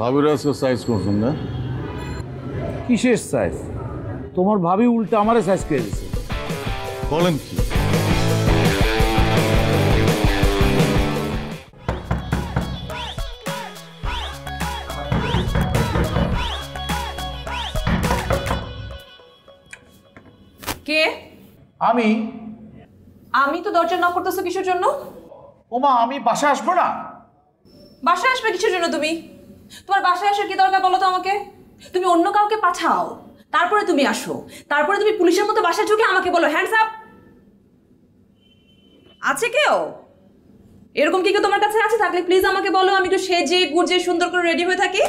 ভাবির আজকে সাইজ করছেন না? কিসের সাইজ তোমার ভাবি উল্টা আমারে সাইজ করে দিছে। বলেন কি? কে? আমি? আমি তো দরজা নক করতেছো কিসের জন্য? ওমা আমি বাসা আসব না? বাসায় আসবে কিসের জন্য তুমি? তোমার বাসায় আসার কি দরকার বলো তো আমাকে? তুমি অন্য কাউকে পাঠাও, তারপরে তুমি আসো, তারপরে তুমি পুলিশের মতো বাসায় ঢুকে আমাকে বলো হ্যান্ডস আপ আছে কেউ? এরকম কি কেউ তোমার কাছে আছে? থাকলে প্লিজ আমাকে বলো, আমি একটু সেজে গুজে সুন্দর করে রেডি হয়ে থাকি।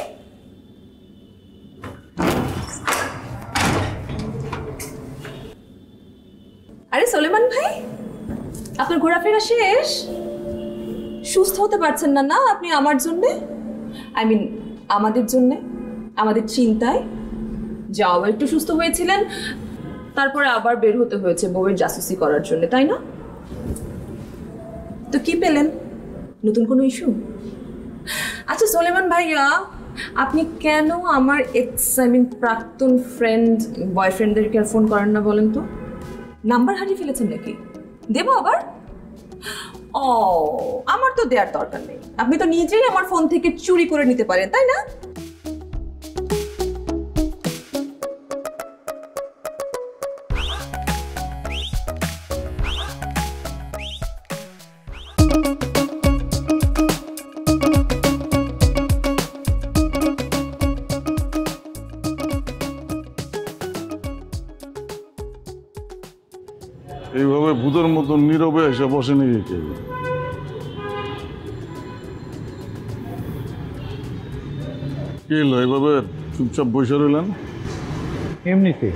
আরে সোলেমান ভাই, আপনার ঘোরাফেরা শেষ? সুস্থ হতে পারছেন না না, আপনি আমার জন্যে? আই মিন আমাদের জন্যে, আমাদের চিন্তায় যাও একটু সুস্থ হয়েছিলেন, তারপরে আবার বের হতে হয়েছে বউয়ের জাসুসি করার জন্য, তাই না? তো কি পেলেন? নতুন কোনো ইস্যু আচ্ছা সোলেমান ভাইয়া, আপনি কেন আমার এক্স আই মিন প্রাক্তন ফ্রেন্ড বয়ফ্রেন্ডদেরকে আর ফোন করেন না বলেন তো? নাম্বার হারিয়ে ফেলেছেন নাকি? দেবো আবার? ও, আমার তো দেওয়ার দরকার নেই। আপনি তো নিজেই আমার ফোন থেকে চুরি করে নিতে পারেন, তাই না? এইভাবে ভূতের মতো নীরবে এসে বসে নিয়ে কে হলো এইভাবে চুপচাপ বসে রইলেন? এমনিতে।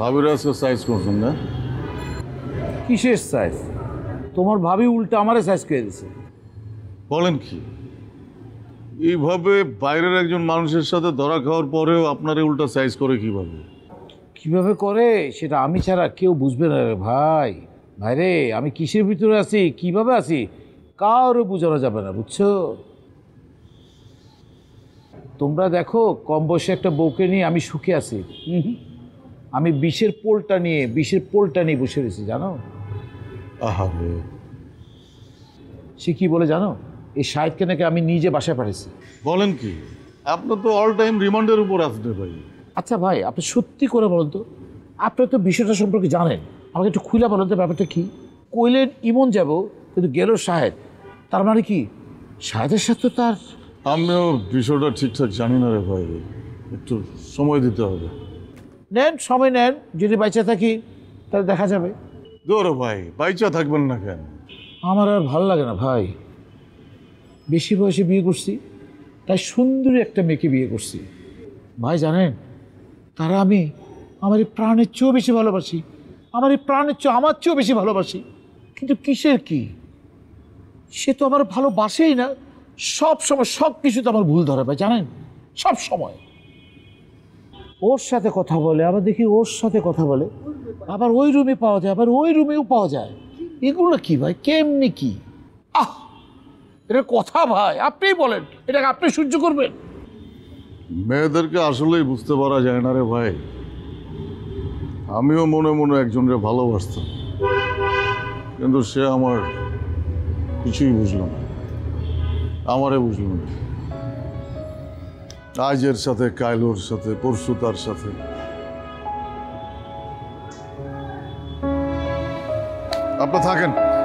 ভাবির আজকে সাইজ করছেন না? কিসের সাইজ তোমার ভাবি উল্টা আমারে সাইজ করে দিছে। বলেন কি এইভাবে বাইরের একজন মানুষের সাথে ধরা খাওয়ার পরেও আপনার উল্টা সাইজ করে কীভাবে? কীভাবে করে সেটা আমি ছাড়া কেউ বুঝবে না রে ভাই। ভাই রে আমি কিসের ভিতরে আছি? কীভাবে আছি? কারও বোঝানো যাবে না বুঝছ? তোমরা দেখো কম বয়সে একটা বউকে নিয়ে আমি সুখে আছি। আমি বিষের পোলটা নিয়ে বিষের পোলটা নিয়ে বসে রয়েছি জানো? আহারে। সে কি বলে জানো? এই সাহেবকে নাকি আমি নিজে বাসায় পাঠিয়েছি বলেন কি আপনার তো অল টাইম রিমান্ডের উপর আসতে ভাই। আচ্ছা ভাই আপনি সত্যি করে বলুন তো আপনি তো বিষয়টা সম্পর্কে জানেন। আমাকে একটু খুলে বলুন তো ব্যাপারটা কী? কইলেন ইমন যাব কিন্তু গেল শাহেদ। তার মানে কি? শাহেদের সাথে তার আমিও বিষয়টা ঠিকঠাক জানি না রে ভাই। একটু সময় দিতে হবে। নেন সময় নেন যদি বাইচা থাকি তাহলে দেখা যাবে। দৌড়ো ভাই বাইচা থাকবেন না কেন? আমার আর ভালো লাগে না ভাই। বেশি বয়সে বিয়ে করছি তাই সুন্দরী একটা মেয়েকে বিয়ে করছি। ভাই জানেন তারা আমি, আমার এই প্রাণের চেয়েও বেশি ভালোবাসি। আমার এই প্রাণের চেয়েও আমার চেয়েও বেশি ভালোবাসি। কিন্তু কিসের কি? সে তো আমার ভালোবাসেই না। সব সময় সব কিছুতে আমার ভুল ধরা ভাই, জানেন? সব সময়। ওর সাথে কথা বলে, আবার দেখি ওর সাথে কথা বলে। আবার ওই রুমে পাওয়া যায়, আবার ওই রুমেও পাওয়া যায়। এগুলো কি ভাই? কেমনি কি? আহ! এটা কথা ভাই, আপনিই বলেন। এটাকে আপনি সহ্য করবেন? মেয়েদেরকে আসলেই বুঝতে পারা যায় না রে ভাই। আমিও মনে মনে একজনকে ভালোবাসতাম। কিন্তু সে আমার কিছুই বুঝল না। আমারে বুঝল না। আজ এর সাথে কাইলোর সাথে, পরশু তার সাথে। আপনি থাকেন।